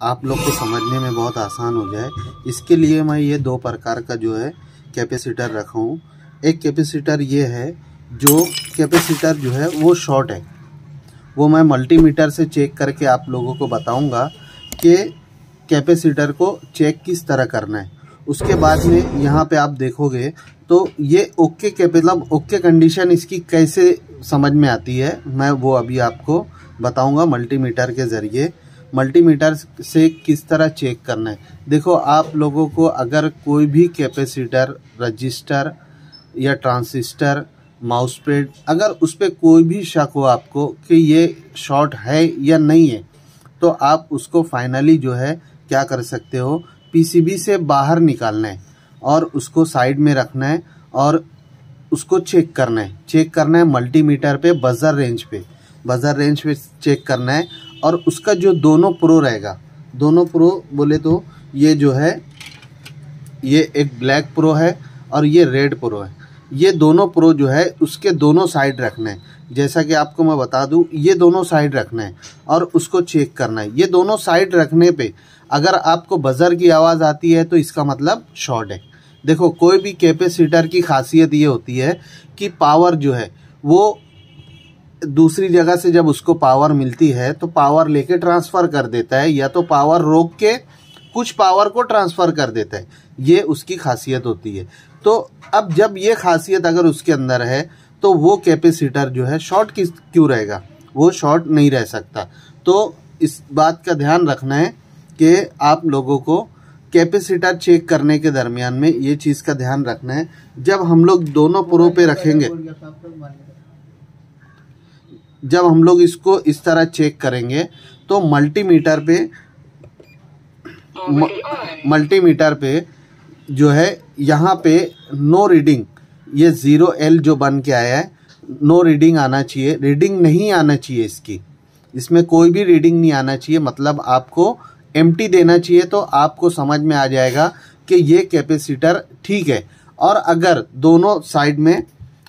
आप लोग को समझने में बहुत आसान हो जाए। इसके लिए मैं ये दो प्रकार का जो है कैपेसिटर रखा हूँ। एक कैपेसिटर ये है, जो कैपेसिटर जो है वो शॉर्ट है। वो मैं मल्टीमीटर से चेक करके आप लोगों को बताऊँगा कि कैपेसिटर को चेक किस तरह करना है। उसके बाद में यहाँ पे आप देखोगे तो ये ओके के मतलब ओके कंडीशन इसकी कैसे समझ में आती है, मैं वो अभी आपको बताऊँगा मल्टीमीटर के ज़रिए। मल्टीमीटर से किस तरह चेक करना है। देखो, आप लोगों को अगर कोई भी कैपेसिटर रजिस्टर या ट्रांसिस्टर माउस पेड अगर उस पर कोई भी शक हो आपको कि ये शॉर्ट है या नहीं है तो आप उसको फाइनली जो है क्या कर सकते हो? पीसीबी से बाहर निकालना है और उसको साइड में रखना है और उसको चेक करना है। चेक करना है मल्टीमीटर पे बजर रेंज पे। बजर रेंज पे चेक करना है और उसका जो दोनों प्रो रहेगा, दोनों प्रो बोले तो ये जो है, ये एक ब्लैक प्रो है और ये रेड प्रो है। ये दोनों प्रो जो है, उसके दोनों साइड रखना है। जैसा कि आपको मैं बता दूँ, ये दोनों साइड रखना है और उसको चेक करना है। ये दोनों साइड रखने पे अगर आपको बजर की आवाज़ आती है तो इसका मतलब शॉर्ट है। देखो, कोई भी कैपेसिटर की खासियत ये होती है कि पावर जो है, वो दूसरी जगह से जब उसको पावर मिलती है तो पावर लेके ट्रांसफ़र कर देता है, या तो पावर रोक के कुछ पावर को ट्रांसफ़र कर देता है। ये उसकी खासियत होती है। तो अब जब ये खासियत अगर उसके अंदर है तो वो कैपेसिटर जो है शॉर्ट किस, क्यों रहेगा? वो शॉर्ट नहीं रह सकता। तो इस बात का ध्यान रखना है कि आप लोगों को कैपेसिटर चेक करने के दरमियान में ये चीज़ का ध्यान रखना है। जब हम लोग दोनों पुरों पे रखेंगे जब हम लोग इसको इस तरह चेक करेंगे तो मल्टीमीटर पे मल्टीमीटर पे जो है, यहाँ पे नो रीडिंग ये ज़ीरो एल जो बन के आया है नो रीडिंग आना चाहिए। रीडिंग नहीं आना चाहिए इसकी। इसमें कोई भी रीडिंग नहीं आना चाहिए। मतलब आपको एम देना चाहिए तो आपको समझ में आ जाएगा कि ये कैपेसिटर ठीक है। और अगर दोनों साइड में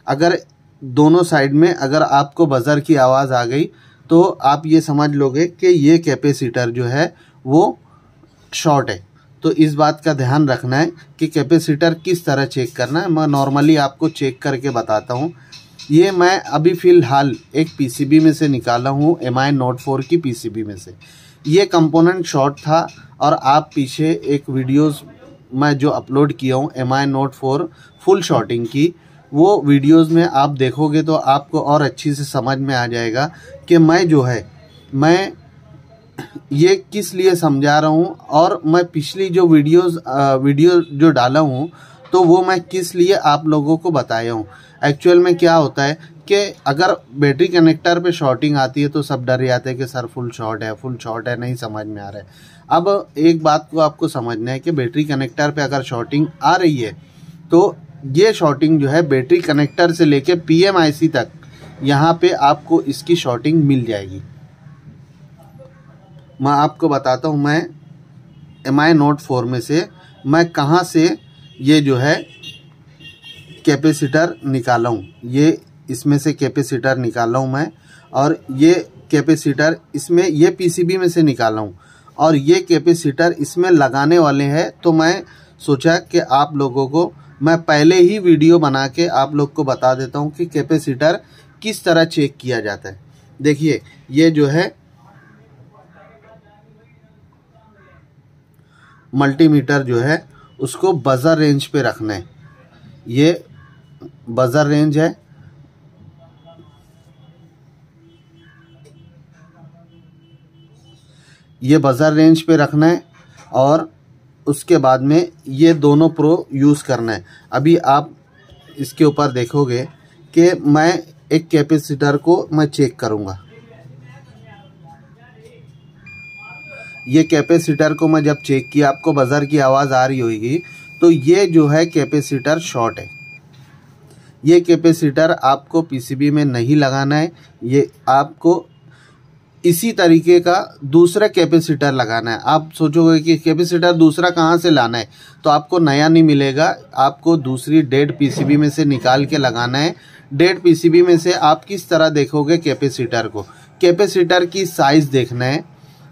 अगर दोनों साइड में अगर आपको बज़र की आवाज़ आ गई तो आप ये समझ लोगे कि ये कैपेसिटर जो है, वो शॉर्ट है। तो इस बात का ध्यान रखना है कि कैपेसिटर किस तरह चेक करना है। मैं नॉर्मली आपको चेक करके बताता हूँ। ये मैं अभी फ़िलहाल एक पीसीबी में से निकाला हूँ एम आई नोट फोर की पीसीबी में से। ये कंपोनेंट शॉर्ट था और आप पीछे एक वीडियोस मैं जो अपलोड किया हूँ M I note four full shorting की वो वीडियोस में आप देखोगे तो आपको और अच्छी से समझ में आ जाएगा कि मैं जो है, मैं ये किस लिए समझा रहा हूँ और मैं पिछली जो वीडियोस वीडियो जो डाला हूँ तो वो मैं किस लिए आप लोगों को बताया हूँ। एक्चुअल में क्या होता है कि अगर बैटरी कनेक्टर पे शॉर्टिंग आती है तो सब डर जाते हैं कि सर फुल शॉर्ट है फुल शॉर्ट है, नहीं समझ में आ रहा है। अब एक बात को आपको समझना है कि बैटरी कनेक्टर पे अगर शॉर्टिंग आ रही है तो ये शॉर्टिंग जो है बैटरी कनेक्टर से लेके पीएमआईसी तक, यहाँ पे आपको इसकी शॉर्टिंग मिल जाएगी। मैं आपको बताता हूँ, मैं एम आई नोट फोर में से, मैं कहाँ से ये जो है कैपेसिटर निकाला हूँ। ये इसमें से कैपेसिटर निकाला हूँ मैं, और ये कैपेसिटर इसमें, ये पीसीबी में से निकाला हूँ। और ये कैपेसिटर इसमें लगाने वाले हैं तो मैं सोचा कि आप लोगों को मैं पहले ही वीडियो बना के आप लोग को बता देता हूँ कि कैपेसिटर किस तरह चेक किया जाता है। देखिए, ये जो है मल्टीमीटर जो है, उसको बज़र रेंज पे रखना है। ये बज़र रेंज है। ये बज़र रेंज पे रखना है और उसके बाद में ये दोनों प्रो यूज़ करना है। अभी आप इसके ऊपर देखोगे कि मैं एक कैपेसिटर को मैं चेक करूँगा। ये कैपेसिटर को मैं जब चेक किया, आपको बज़र की आवाज़ आ रही होगी तो ये जो है कैपेसिटर शॉर्ट है। ये कैपेसिटर आपको पीसीबी में नहीं लगाना है, ये आपको इसी तरीके का दूसरा कैपेसिटर लगाना है। आप सोचोगे कि कैपेसिटर दूसरा कहाँ से लाना है? तो आपको नया नहीं मिलेगा। आपको दूसरी डेड पीसीबी में से निकाल के लगाना है। डेड पीसीबी में से आप किस तरह देखोगे कैपेसिटर को? कैपेसिटर की साइज़ देखना है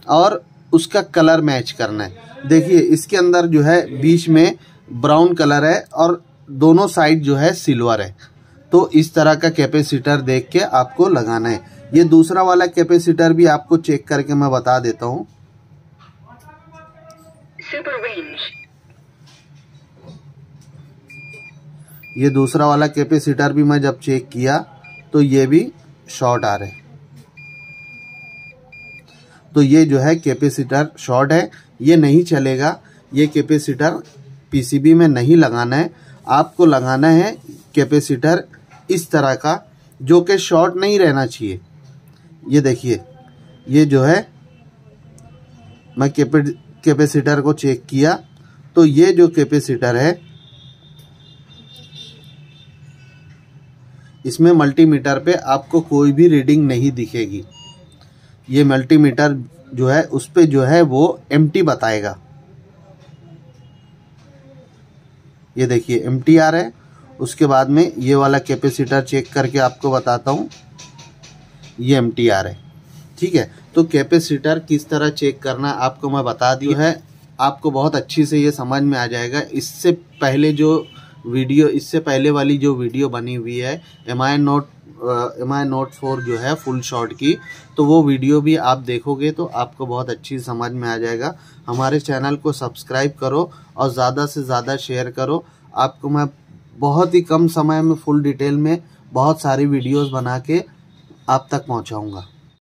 और उसका कलर मैच करना है। देखिए, इसके अंदर जो है, बीच में ब्राउन कलर है और दोनों साइड जो है सिल्वर है। तो इस तरह का कैपेसिटर देख के आपको लगाना है। ये दूसरा वाला कैपेसिटर भी आपको चेक करके मैं बता देता हूँ। ये दूसरा वाला कैपेसिटर भी मैं जब चेक किया तो ये भी शॉर्ट आ रहे तो ये जो है कैपेसिटर शॉर्ट है ये नहीं चलेगा ये कैपेसिटर पीसीबी में नहीं लगाना है। आपको लगाना है कैपेसिटर इस तरह का जो कि शॉर्ट नहीं रहना चाहिए। ये देखिए, ये जो है, मैं कैपेसिटर को चेक किया तो ये जो कैपेसिटर है, इसमें मल्टीमीटर पे आपको कोई भी रीडिंग नहीं दिखेगी। ये मल्टीमीटर जो है, उस पर जो है, वो एमटी बताएगा। ये देखिए एम आ रहा है। उसके बाद में ये वाला कैपेसिटर चेक करके आपको बताता हूँ। ये एम टी आर है। ठीक है? तो कैपेसिटर किस तरह चेक करना आपको मैं बता दी है। आपको बहुत अच्छी से ये समझ में आ जाएगा। इससे पहले जो वीडियो, इससे पहले वाली जो वीडियो बनी हुई है M I note M I note four जो है फुल शॉट की तो वो वीडियो भी आप देखोगे तो आपको बहुत अच्छी समझ में आ जाएगा। हमारे चैनल को सब्सक्राइब करो और ज़्यादा से ज़्यादा शेयर करो। आपको मैं बहुत ही कम समय में फुल डिटेल में बहुत सारी वीडियोस बना के आप तक पहुंचाऊँगा।